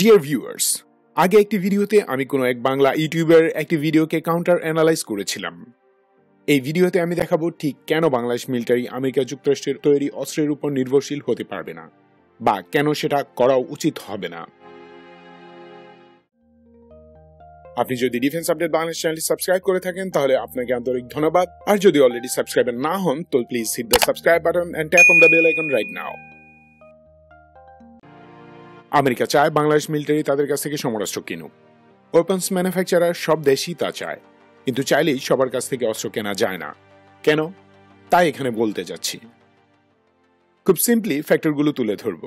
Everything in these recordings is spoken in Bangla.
ডিয়ার ভিউয়ার্স আগে একটি ভিডিওতে আমি কোনো এক বাংলা ইউটিউবের একটি ভিডিওকে কাউন্টার অ্যানালাইজ করেছিলাম। এই ভিডিওতে আমি দেখাবো ঠিক কেন বাংলাদেশ মিলিটারি আমেরিকা যুক্তরাষ্ট্রের তৈরি অস্ত্রের উপর নির্ভরশীল হতে পারবে না, বা কেন সেটা করা উচিত হবে না। আপনি যদি ডিফেন্স আপডেট বাংলাদেশ চ্যানেলটি সাবস্ক্রাইব করে থাকেন, তাহলে আপনাকে আন্তরিক ধন্যবাদ। আর যদি অলরেডি সাবস্ক্রাইবার না হন, তো please hit the subscribe button and tap on the bell icon right now America চায়, বাংলাদেশ মিলিটারি তাদের কাছ থেকে সমরাস্ত্র কিনুক। ওয়েপন্স ম্যানুফ্যাকচারার সব দেশই তা চায়, কিন্তু চাইলেই সবার কাছ থেকে অস্ত্র কেনা যায় না। কেন? তাই এখানে বলতে যাচ্ছি। খুব সিম্পলি ফ্যাক্টরগুলো তুলে ধরব।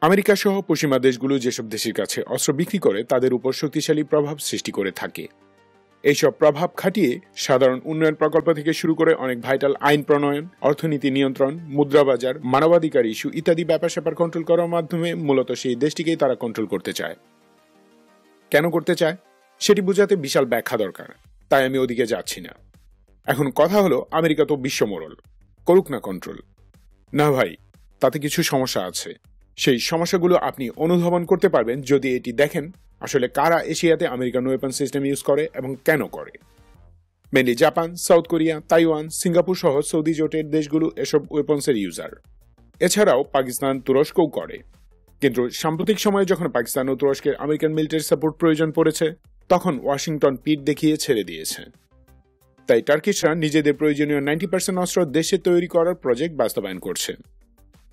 আমেরিকা সহ পশ্চিমা দেশগুলো যেসব দেশের কাছে অস্ত্র বিক্রি করে, তাদের উপর শক্তিশালী প্রভাব সৃষ্টি করে থাকে। এইসব প্রভাব খাটিয়ে সাধারণ উন্নয়ন প্রকল্প থেকে শুরু করে অনেক ভাইটাল আইন প্রণয়ন, অর্থনীতি নিয়ন্ত্রণ মুদ্রা বাজার মানবাধিকার ইস্যু ইত্যাদি ব্যাপার স্যাপার কন্ট্রোল করার মাধ্যমে মূলত সেই দেশটিকেই তারা কন্ট্রোল করতে চায়। কেন করতে চায়? সেটি বোঝাতে বিশাল ব্যাখ্যা দরকার, তাই আমি ওদিকে যাচ্ছি না। এখন কথা হলো আমেরিকা তো বিশ্বমোড়ল, করুক না কন্ট্রোল না ভাই, তাতে কিছু সমস্যা আছে। সেই সমস্যাগুলো আপনি অনুধাবন করতে পারবেন যদি এটি দেখেন আসলে কারা এশিয়াতে আমেরিকান ওয়েপন সিস্টেম ইউজ করে এবং কেন করে। Mainly Japan South Korea Taiwan Singapore সহ সৌদি জোটের দেশগুলো এসব ওয়েপন্সের ইউজার এছাড়াও পাকিস্তান তুরস্কও করে। কিন্তু সাম্প্রতিক সময়ে যখন পাকিস্তান ও তুরস্কের আমেরিকান মিলিটারি সাপোর্ট প্রয়োজন পড়েছে, তখন ওয়াশিংটন পিট দেখিয়ে ছেড়ে দিয়েছে। তাই টার্কিশরা নিজেদের প্রয়োজনীয় নাইনটি পার্সেন্ট অস্ত্র দেশে তৈরি করার প্রজেক্ট বাস্তবায়ন করছে।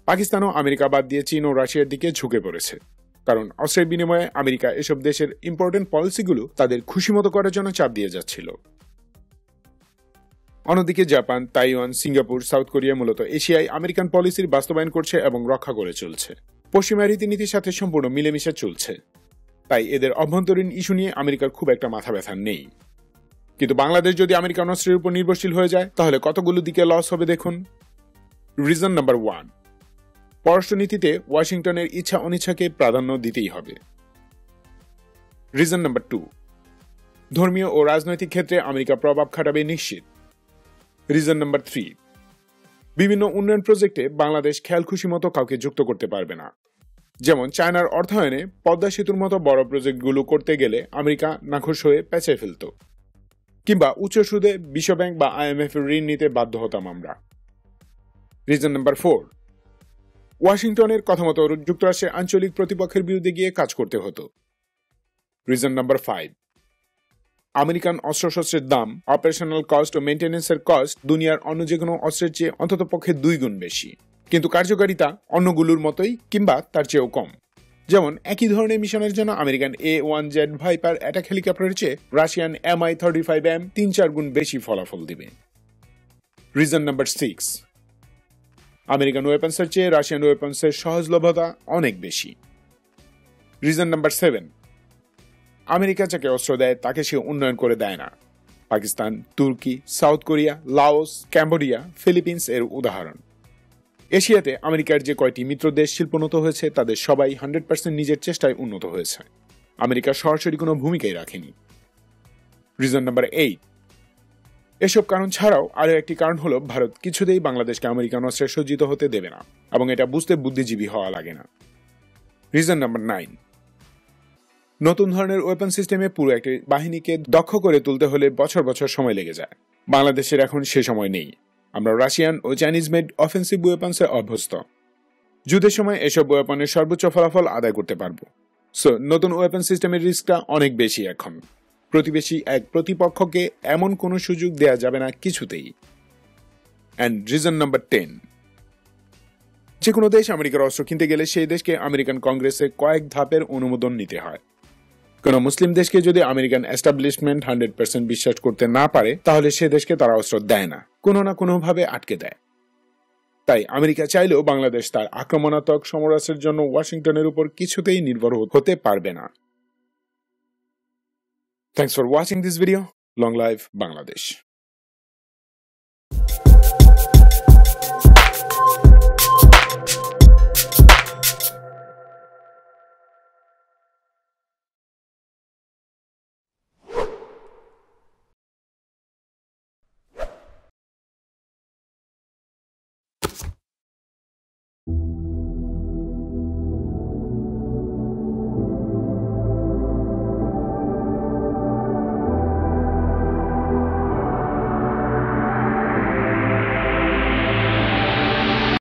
পাকিস্তানও আমেরিকা বাদ দিয়ে চীন ও রাশিয়ার দিকে ঝুঁকে পড়েছে। কারণ অস্ত্রের বিনিময়ে আমেরিকা এসব দেশের ইম্পর্টেন্ট পলিসিগুলো তাদের খুশিমতো করার জন্য চাপ দিয়ে যাচ্ছিল। অন্যদিকে Japan, Taiwan, Singapore, South Korea মূলত এশিয়ায় আমেরিকান পলিসির বাস্তবায়ন করছে এবং রক্ষা করে চলছে। পশ্চিমা রীতিনীতির সাথে সম্পূর্ণ মিলেমিশে চলছে। তাই এদের অভ্যন্তরীণ ইস্যু নিয়ে আমেরিকার খুব একটা মাথা ব্যথা নেই। কিন্তু বাংলাদেশ যদি আমেরিকান অস্ত্রের উপর নির্ভরশীল হয়ে যায়, তাহলে কতগুলো দিকে লস হবে দেখুন? রিজন নাম্বার ওয়ান পররাষ্ট্রনীতিতে ওয়াশিংটনের ইচ্ছা অনিচ্ছাকে প্রাধান্য দিতেই হবে। রিজন নাম্বার টু ধর্মীয় ও রাজনৈতিক ক্ষেত্রে আমেরিকা প্রভাব খাটাবে নিশ্চিত। রিজন নাম্বার থ্রি বিভিন্ন উন্নয়ন প্রজেক্টে বাংলাদেশ খেয়াল খুশি মতো কাউকে যুক্ত করতে পারবে না। যেমন চায়নার অর্থায়নে পদ্মা সেতুর মতো বড় প্রজেক্টগুলো করতে গেলে আমেরিকা নাখোশ হয়ে পেঁচে ফেলত। কিংবা উচ্চ সুদে বিশ্বব্যাংক বা আইএমএফ ঋণ নিতে বাধ্য হতাম আমরা। রিজন নাম্বার ফোর ওয়াশিংটনের কথা মতো যুক্তরাষ্ট্রের আঞ্চলিক প্রতিপক্ষের বিরুদ্ধে গিয়ে কাজ করতে হতো। রিজন নাম্বার ফাইভ আমেরিকান অস্ত্রশস্ত্রের দাম অপারেশনাল কস্ট ও মেনটেন্যান্সের কস্ট দুনিয়ার অন্য যে কোনো অস্ত্রের চেয়ে অন্তত পক্ষে দুই গুণ বেশি। কিন্তু কার্যকারিতা অন্যগুলোর মতোই কিংবা তার চেয়েও কম। যেমন, একই ধরনের মিশনের জন্য American A one Z Viper attack হেলিকপ্টারের চেয়ে Russian M I thirty five M তিন চার গুণ বেশি ফলাফল দিবে। রিজন নাম্বার সিক্স আমেরিকান ওয়েপন্সের চেয়ে রাশিয়ান ওয়েপন্সের সহজলভ্যতা অনেক বেশি। রিজন নাম্বার সেভেন আমেরিকা যাকে অস্ত্র দেয়, তাকে সে উন্নয়ন করে দেয় না। পাকিস্তান, তুর্কি, South Korea, Laos, Cambodia, Philippines এর উদাহরণ। এশিয়াতে আমেরিকার যে কয়টি মিত্র দেশ শিল্পোন্নত হয়েছে, তাদের সবাই হান্ড্রেড পার্সেন্ট নিজের চেষ্টায় উন্নত হয়েছে। আমেরিকা সরাসরি কোনো ভূমিকাই রাখেনি। রিজন নাম্বার এইট এসব কারণ ছাড়াও আরও একটি কারণ হলো ভারত কিছুতেই বাংলাদেশকে আমেরিকান অস্ত্রে সজ্জিত হতে দেবে না এবং এটা বুঝতে বুদ্ধিজীবী হওয়া লাগে না। রিজন নাম্বার নাইন নতুন ধরনের ওয়েপন সিস্টেমে পুরো একটি বাহিনীকে দক্ষ করে তুলতে হলে বছর বছর সময় লেগে যায়। বাংলাদেশের এখন সে সময় নেই। আমরা রাশিয়ান ও চাইনিজ মেড অফেন্সিভ ওয়েপন্সে অভ্যস্ত। যুদ্ধের সময় এসব ওয়েপনের সর্বোচ্চ ফলাফল আদায় করতে পারব। সো নতুন ওয়েপন সিস্টেমের রিস্কটা অনেক বেশি এখন। প্রতিবেশী এক প্রতিপক্ষকে এমন কোনো সুযোগ দেয়া যাবে না কিছুতেই। অ্যান্ড রিজন নাম্বার টেন যে কোনো দেশ আমেরিকার অস্ত্র কিনতে গেলে সেই দেশকে আমেরিকান কংগ্রেসে কয়েক ধাপের অনুমোদন নিতে হয়। কোন মুসলিম দেশকে যদি আমেরিকান এস্টাবলিশমেন্ট হান্ড্রেড পার্সেন্ট বিশ্বাস করতে না পারে, তাহলে সে দেশকে তারা অস্ত্র দেয় না, কোনো না কোনোভাবে আটকে দেয়। তাই আমেরিকা চাইলেও বাংলাদেশ তার আক্রমণাত্মক সমরাসের জন্য ওয়াশিংটনের উপর কিছুতেই নির্ভর হতে পারবে না। Thanks for watching this video. Long live Bangladesh.